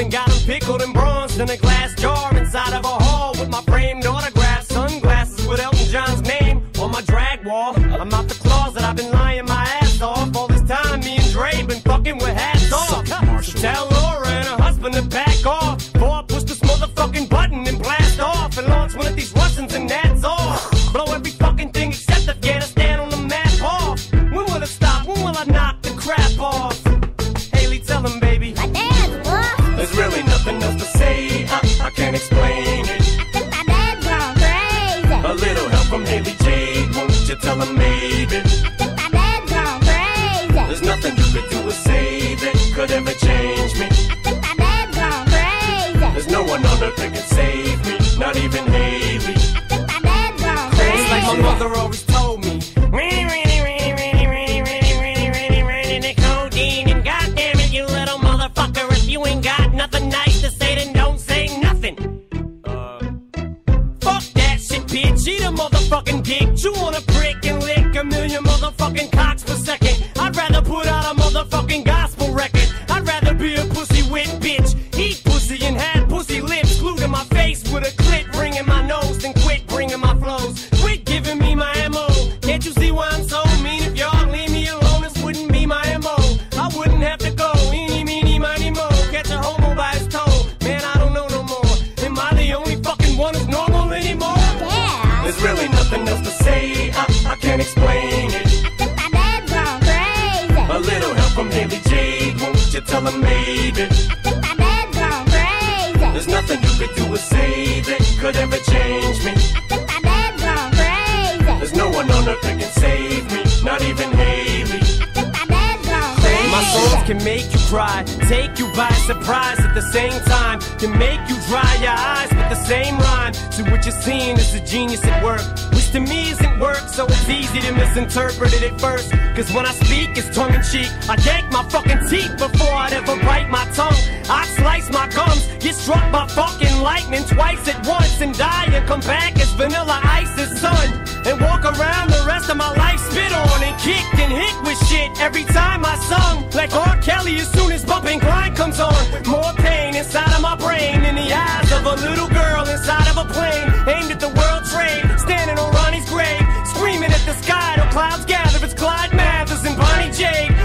and got them pickled and bronzed in a glass jar inside of a else to say. I, I can't explain it. I think my dad's gone crazy. A little help from Hailie Jade, won't you tell him maybe? I think my dad's gone crazy. There's nothing you could do or say that could ever change me. I think my dad's gone crazy. There's no one on earth that can save me, not even Hailie. I think my dad's gone crazy. My songs can make you cry, take you by surprise at the same time, can make you dry your eyes with the same rhyme. So what you're seeing is a genius at work, to me isn't work, so it's easy to misinterpret it at first. Cause when I speak, it's tongue in cheek. I yank my fucking teeth before I'd ever bite my tongue. I slice my gums, get struck by fucking lightning twice at once, and die and come back as vanilla ice, ice's son. And walk around the rest of my life spit on and kicked and hit with shit every time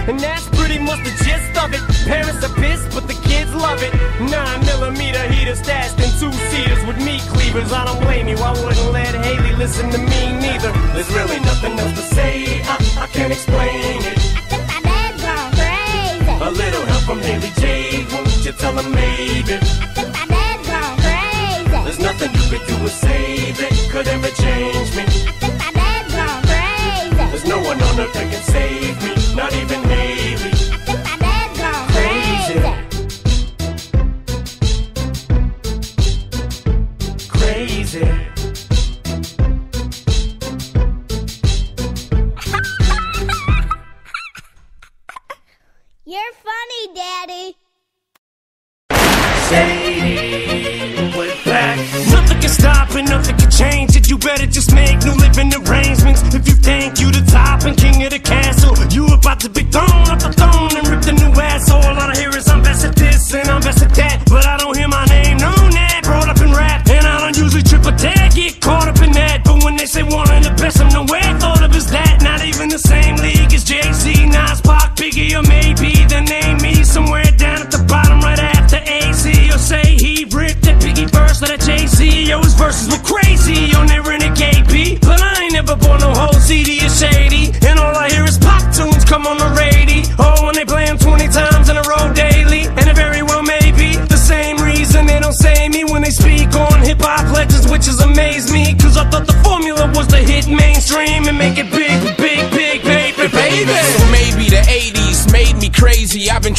And that's pretty much the gist of it. Parents are pissed, but the kids love it. Nine millimeter heater stashed in two seaters with meat cleavers. I don't blame you, I wouldn't let Hailie listen to me neither. There's really nothing else to say, I, I can't explain it. I think my dad's gone crazy. A little help from Hailie Jade, won't you tell her maybe? I think my dad's gone crazy. There's nothing you could do or say that could ever change You're funny, Daddy. Nothing can stop and nothing can change it. You better just make new living arrangements. If you think you the top and king of the castle, you about to be thrown the throne and ripped a new. All I hear is I'm best at this and I'm best at that, but I don't hear my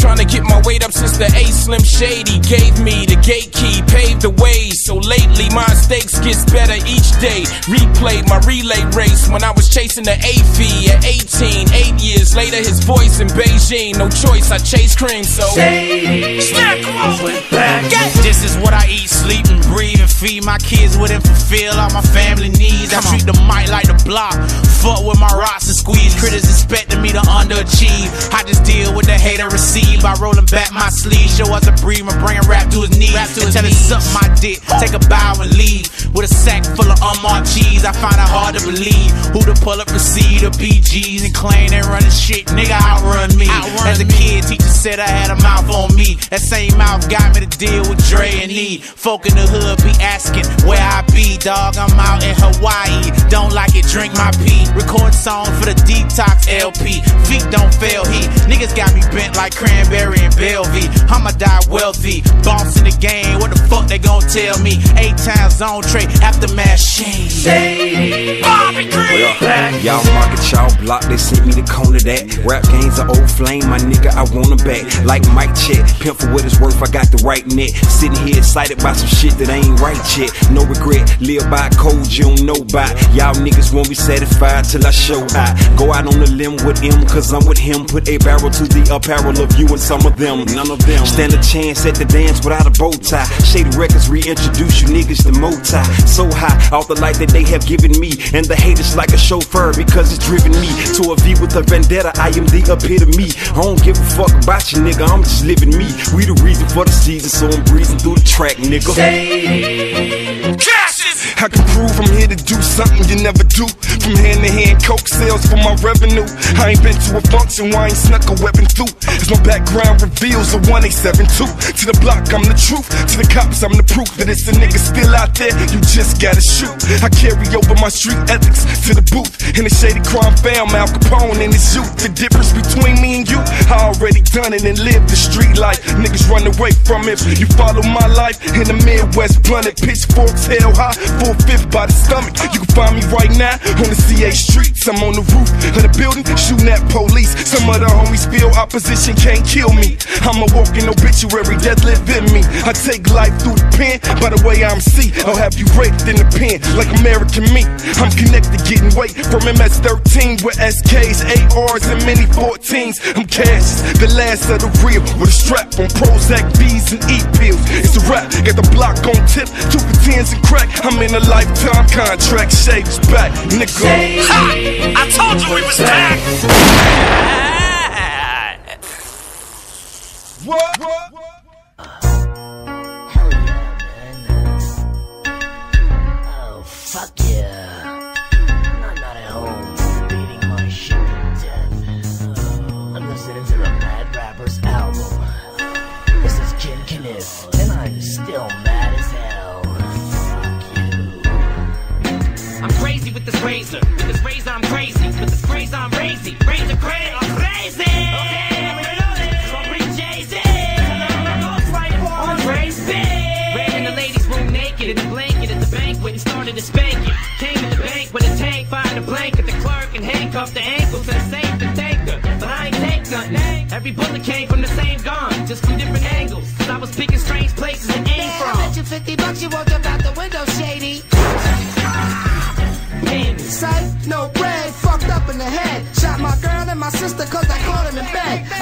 trying to get my weight up since the A Slim Shady gave me the gate key, paved the way. So lately my stakes gets better each day. Replayed my relay race when I was chasing the A fee at 18. Eight years later, his voice in Beijing. No choice, I chase cream. So Shady Snack, come on. back. This is what I eat, sleep, and breathe, and feed my kids wouldn't fulfill all my family needs. I treat the mic like the block. Fuck with my rocks and squeeze. Critics expecting me to underachieve. I just deal with the hate I receive by rolling back my sleeve. Show us a breathe and bring rap to his knees. Rap to his tell him suck my dick, take a bow and leave. With a sack full of unmarked cheese, I find it hard to believe who to pull up the C to PGs and claim they running shit. Nigga, outrun me. Outrun As a kid, teacher said I had a mouth on me. That same mouth got me to deal with Dre and E. Folk in the hood be asking where I be, dog. I'm out in Hawaii. Don't like it, drink my pee. Record songs for the detox LP. Feet don't fail heat. Niggas got me bent like cranberry and Bellevue. I'ma die wealthy. Boss in the game, what the fuck they gon' tell me? Eight times zone trade, aftermath shame. Shady. Bobby Green. Y'all market, y'all block, they sent me the cone of that. Rap game's an old flame, my nigga, I want them back. Like Mike Check, pimp for what it's worth, I got the right net. Sitting here excited about some shit that ain't right yet. No regret, live by code you don't know by. Y'all niggas won't be satisfied till I show I go out on the limb with him, cause I'm with him. Put a barrel to the apparel of you and some of them. None of them stand a chance at the dance without a bow tie. Shady Records reintroduce you niggas to Moti. So high, all the light that they have given me. And the haters like a chauffeur because it's driven me to a V with a vendetta. I am the epitome. I don't give a fuck about you, nigga. I'm just living me. We the reason for the season, so I'm breezing through the track, nigga. I can prove I'm here to do something you never do. From hand to hand, coke sales for my revenue. I ain't been to a function where I ain't snuck a weapon through. As my background reveals a 1872. To the block, I'm the truth. To the cops, I'm the proof that it's a nigga still out there. You just gotta shoot. I carry over my street ethics to the booth. In the shady crime found Al Capone and his youth. The difference between me and you, I already done it and lived the street life. Niggas run away from it. You follow my life in the Midwest, blunted pitchforks, hell high, full fifth by the stomach. You can find me right now on the CA streets. I'm on the roof of the building, shooting at police. Some of the homies feel opposition can't kill me. I'm a walking obituary, death live in me. I take life through the pen by the way I'm see. I'll have you raped in the pen like American meat. I'm connected, getting weight from MS-13 with SKs, ARs, and many 14s. I'm Cashis, the last of the real, with a strap on Prozac, B's, and E pills. It's a rap, got the block on tip, two for tens and crack. I'm in a lifetime contract, Shade's back, nigga. I told you we was back. What? what? Crazy with this razor. With this razor, I'm crazy. With this razor, I'm crazy. Razor crazy, I'm crazy. Ran in the a blanket at the banquet and started to spank it. Came in the bank with a tank, fired a blanket, the clerk, and handcuffed the ankles and safe and take her. But I ain't take nothing. Every bullet came from the same gun, just from different angles. Cause I was picking strange places to aim I from. bet you 50 bucks you won't jump out the window,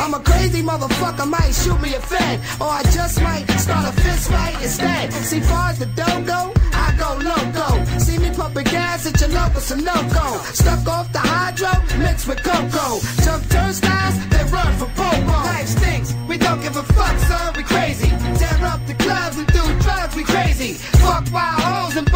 I'm a crazy motherfucker, might shoot me a fed. Or I just might start a fist fight instead. See, far as the dough go, I go loco. See me pumping gas at your local Sunoco. Stuck off the hydro, mixed with cocoa. Jump turnstiles, then run for popo. Life stinks, we don't give a fuck, son, we crazy. Tear up the clubs and do drugs, we crazy. Fuck wild hoes and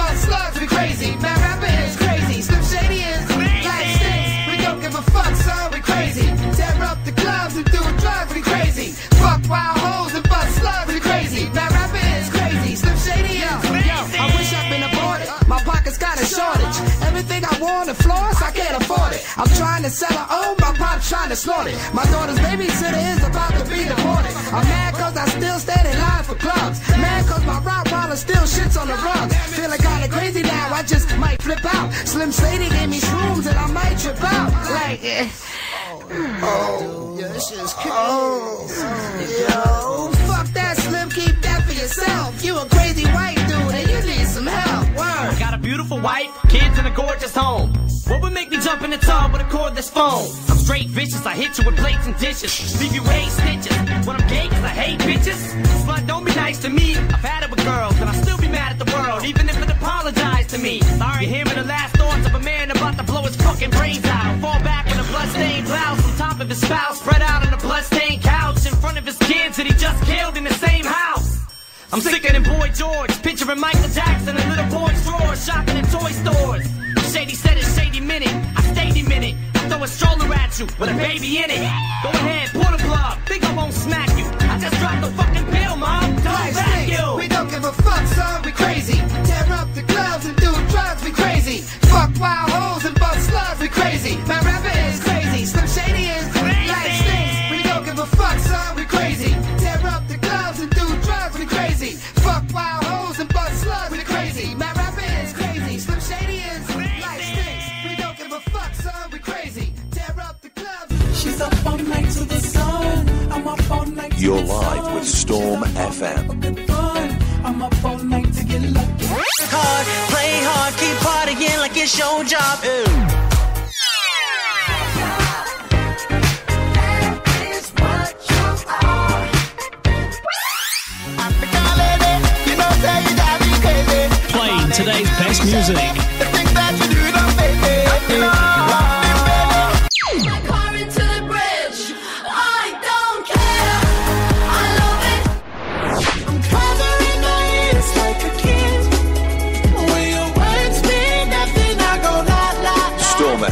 crazy. Fuck wild hoes and bust slugs, we crazy. Man, rapping is crazy. Slim Shady is yo. I wish I'd been aborted. My pockets got a shortage. Everything I want to floss, I can't afford it. I'm trying to sell a own, my pop's trying to snort it. My daughter's babysitter is about to be deported. I'm mad cause I still stand in line for clubs. Mad cause my Rottweiler still shits on the rugs. Feeling kinda crazy now, I just might flip out. Slim Shady gave me shrooms and I might trip out. Like, eh. Oh, yeah, this shit's cold. Oh. Yo, fuck that, Slim, keep that for yourself. You a crazy white dude and you need some help. Word. I got a beautiful wife, kids, and a gorgeous home. What would make me jump in the tub with a cordless phone? I'm straight vicious, I hit you with plates and dishes. Leave you eight stitches. When I'm gay, cause I hate bitches. Slut, don't be nice to me. I've had it with girls, and I'll still be mad at at the world, even if it apologized to me. You're hearing the last thoughts of a man about to blow his fucking brains out. Fall back in a bloodstained blouse on top of his spouse, spread out on a bloodstained couch in front of his kids that he just killed in the same house. I'm sicker than Boy George, picturing Michael Jackson in little boy's drawers, shopping in toy stores. Shady said it's shady minute, I stayed a minute. I throw a stroller at you with a baby in it. Go ahead, FM. I'm up all night to get lucky. hard, play hard, keep partying like it's your job. Playing today's best music.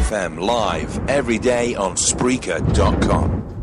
FM live every day on Spreaker.com.